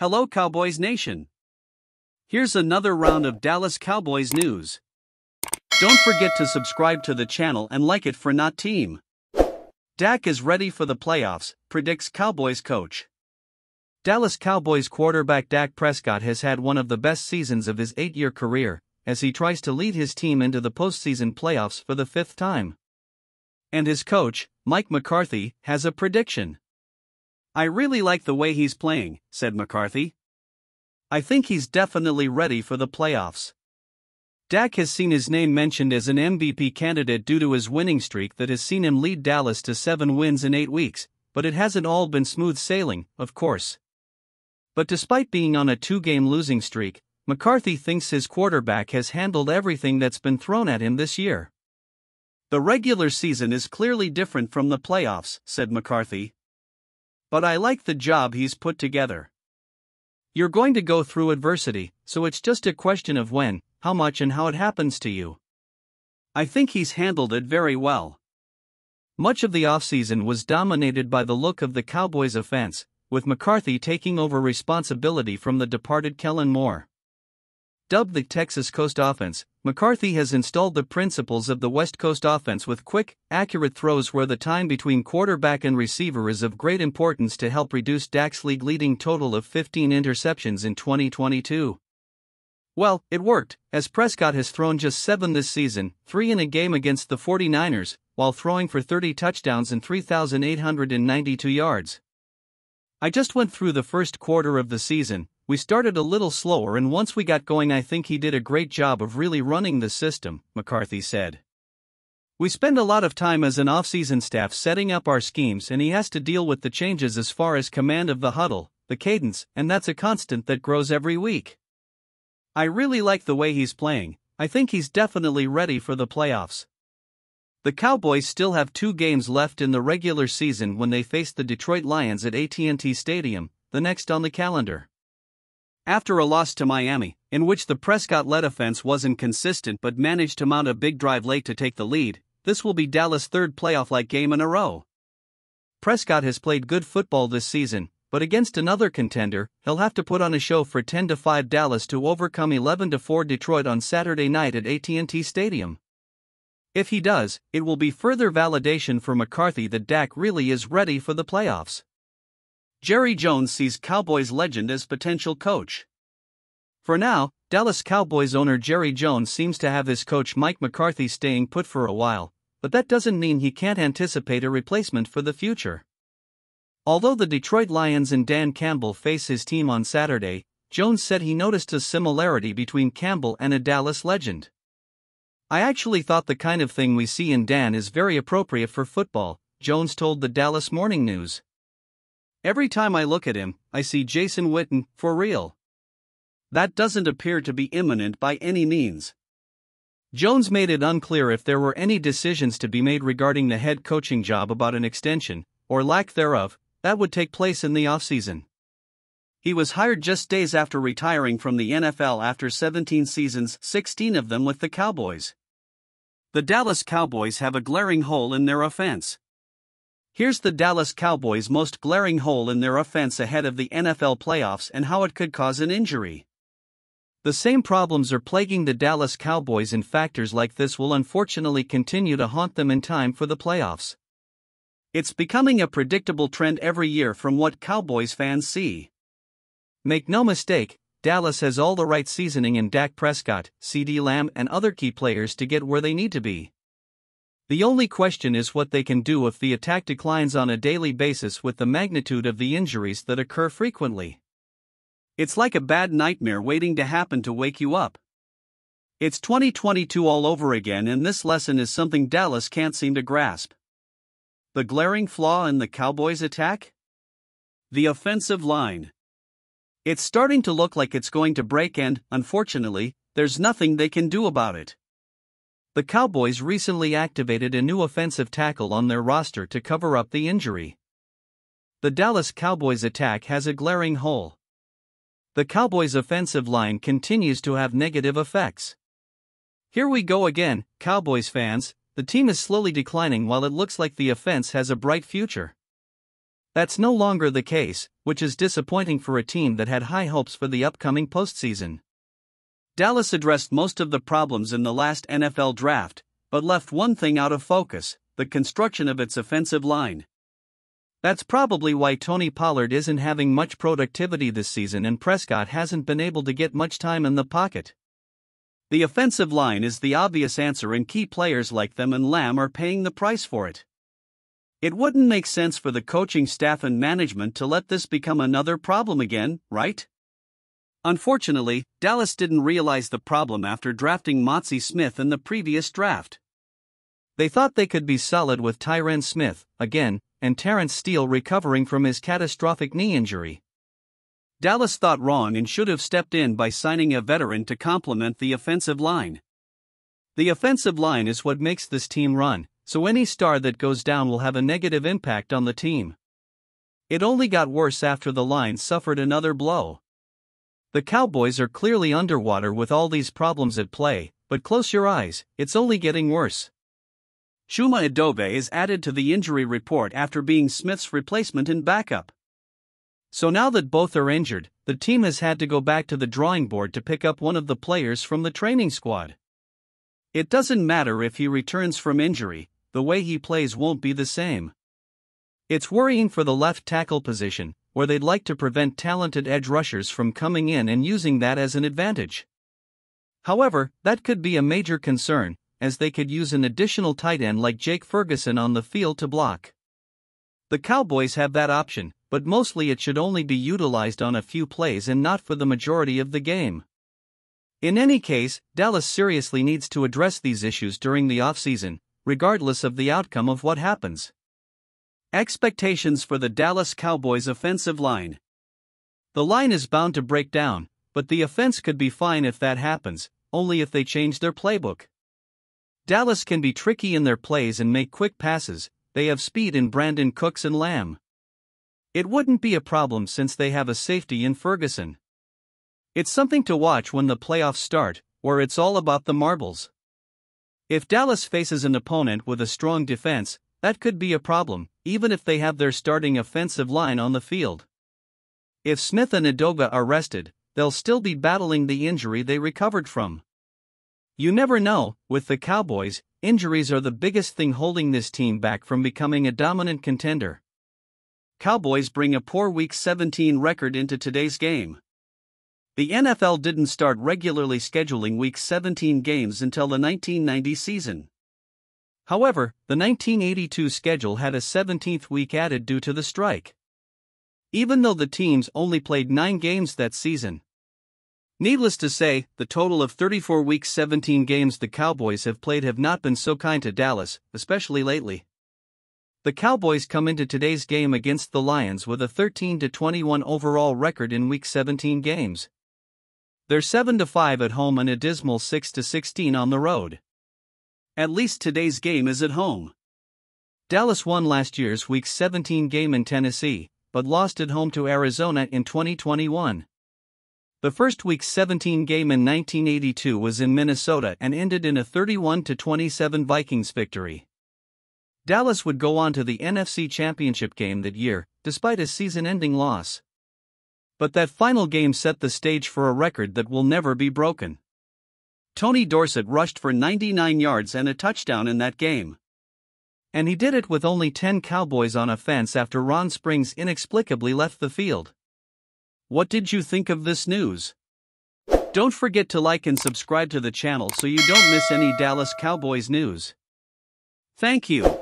Hello, Cowboys Nation. Here's another round of Dallas Cowboys news. Don't forget to subscribe to the channel and like it for not team. Dak is ready for the playoffs, predicts Cowboys coach. Dallas Cowboys quarterback Dak Prescott has had one of the best seasons of his eight year career, as he tries to lead his team into the postseason playoffs for the fifth time. And his coach, Mike McCarthy, has a prediction. I really like the way he's playing, said McCarthy. I think he's definitely ready for the playoffs. Dak has seen his name mentioned as an MVP candidate due to his winning streak that has seen him lead Dallas to seven wins in eight weeks, but it hasn't all been smooth sailing, of course. But despite being on a two game losing streak, McCarthy thinks his quarterback has handled everything that's been thrown at him this year. The regular season is clearly different from the playoffs, said McCarthy, but I like the job he's put together. You're going to go through adversity, so it's just a question of when, how much, and how it happens to you. I think he's handled it very well. Much of the offseason was dominated by the look of the Cowboys' offense, with McCarthy taking over responsibility from the departed Kellen Moore. Dubbed the Texas Coast Offense, McCarthy has installed the principles of the West Coast offense with quick, accurate throws where the time between quarterback and receiver is of great importance to help reduce Dak's league leading total of 15 interceptions in 2022. Well, it worked, as Prescott has thrown just seven this season, three in a game against the 49ers, while throwing for 30 touchdowns and 3,892 yards. I just went through the first quarter of the season, we started a little slower, and once we got going, I think he did a great job of really running the system, McCarthy said. We spend a lot of time as an off-season staff setting up our schemes, and he has to deal with the changes as far as command of the huddle, the cadence, and that's a constant that grows every week. I really like the way he's playing, I think he's definitely ready for the playoffs. The Cowboys still have two games left in the regular season when they face the Detroit Lions at AT&T Stadium, the next on the calendar. After a loss to Miami, in which the Prescott led offense wasn't consistent but managed to mount a big drive late to take the lead, this will be Dallas' third playoff like game in a row. Prescott has played good football this season, but against another contender, he'll have to put on a show for 10 5 Dallas to overcome 11 4 Detroit on Saturday night at AT&T Stadium. If he does, it will be further validation for McCarthy that Dak really is ready for the playoffs. Jerry Jones sees Cowboys legend as potential coach. For now, Dallas Cowboys owner Jerry Jones seems to have his coach Mike McCarthy staying put for a while, but that doesn't mean he can't anticipate a replacement for the future. Although the Detroit Lions and Dan Campbell face his team on Saturday, Jones said he noticed a similarity between Campbell and a Dallas legend. I actually thought the kind of thing we see in Dan is very appropriate for football, Jones told the Dallas Morning News. Every time I look at him, I see Jason Witten, for real. That doesn't appear to be imminent by any means. Jones made it unclear if there were any decisions to be made regarding the head coaching job about an extension, or lack thereof, that would take place in the offseason. He was hired just days after retiring from the NFL after 17 seasons, 16 of them with the Cowboys. The Dallas Cowboys have a glaring hole in their offense. Here's the Dallas Cowboys' most glaring hole in their offense ahead of the NFL playoffs and how it could cause an injury. The same problems are plaguing the Dallas Cowboys, and factors like this will unfortunately continue to haunt them in time for the playoffs. It's becoming a predictable trend every year from what Cowboys fans see. Make no mistake, Dallas has all the right seasoning in Dak Prescott, CeeDee Lamb, and other key players to get where they need to be. The only question is what they can do if the attack declines on a daily basis with the magnitude of the injuries that occur frequently. It's like a bad nightmare waiting to happen to wake you up. It's 2022 all over again, and this lesson is something Dallas can't seem to grasp. The glaring flaw in the Cowboys' attack? The offensive line. It's starting to look like it's going to break, and, unfortunately, there's nothing they can do about it. The Cowboys recently activated a new offensive tackle on their roster to cover up the injury. The Dallas Cowboys attack has a glaring hole. The Cowboys' offensive line continues to have negative effects. Here we go again, Cowboys fans, the team is slowly declining while it looks like the offense has a bright future. That's no longer the case, which is disappointing for a team that had high hopes for the upcoming postseason. Dallas addressed most of the problems in the last NFL draft, but left one thing out of focus the construction of its offensive line. That's probably why Tony Pollard isn't having much productivity this season and Prescott hasn't been able to get much time in the pocket. The offensive line is the obvious answer, and key players like them and Lamb are paying the price for it. It wouldn't make sense for the coaching staff and management to let this become another problem again, right? Unfortunately, Dallas didn't realize the problem after drafting Mazi Smith in the previous draft. They thought they could be solid with Tyron Smith, again, and Terence Steele recovering from his catastrophic knee injury. Dallas thought wrong and should have stepped in by signing a veteran to complement the offensive line. The offensive line is what makes this team run, so any star that goes down will have a negative impact on the team. It only got worse after the line suffered another blow. The Cowboys are clearly underwater with all these problems at play, but close your eyes, it's only getting worse. Chuma Edoga is added to the injury report after being Smith's replacement in backup. So now that both are injured, the team has had to go back to the drawing board to pick up one of the players from the training squad. It doesn't matter if he returns from injury, the way he plays won't be the same. It's worrying for the left tackle position, where they'd like to prevent talented edge rushers from coming in and using that as an advantage. However, that could be a major concern, as they could use an additional tight end like Jake Ferguson on the field to block. The Cowboys have that option, but mostly it should only be utilized on a few plays and not for the majority of the game. In any case, Dallas seriously needs to address these issues during the offseason, regardless of the outcome of what happens. Expectations for the Dallas Cowboys offensive line. The line is bound to break down, but the offense could be fine if that happens, only if they change their playbook. Dallas can be tricky in their plays and make quick passes, they have speed in Brandin Cooks and Lamb. It wouldn't be a problem since they have a safety in Ferguson. It's something to watch when the playoffs start, where it's all about the marbles. If Dallas faces an opponent with a strong defense, that could be a problem, even if they have their starting offensive line on the field. If Smith and Edoga are rested, they'll still be battling the injury they recovered from. You never know, with the Cowboys, injuries are the biggest thing holding this team back from becoming a dominant contender. Cowboys bring a poor Week 17 record into today's game. The NFL didn't start regularly scheduling Week 17 games until the 1990 season. However, the 1982 schedule had a 17th week added due to the strike. Even though the teams only played 9 games that season. Needless to say, the total of 34 Week 17 games the Cowboys have played have not been so kind to Dallas, especially lately. The Cowboys come into today's game against the Lions with a 13 21 overall record in Week 17 games. They're 7 to 5 at home and a dismal 6 to 16 on the road. At least today's game is at home. Dallas won last year's Week 17 game in Tennessee, but lost at home to Arizona in 2021. The first Week 17 game in 1982 was in Minnesota and ended in a 31 27 Vikings victory. Dallas would go on to the NFC Championship game that year, despite a season ending loss. But that final game set the stage for a record that will never be broken. Tony Dorsett rushed for 99 yards and a touchdown in that game. And he did it with only 10 Cowboys on offense after Ron Springs inexplicably left the field. What did you think of this news? Don't forget to like and subscribe to the channel so you don't miss any Dallas Cowboys news. Thank you.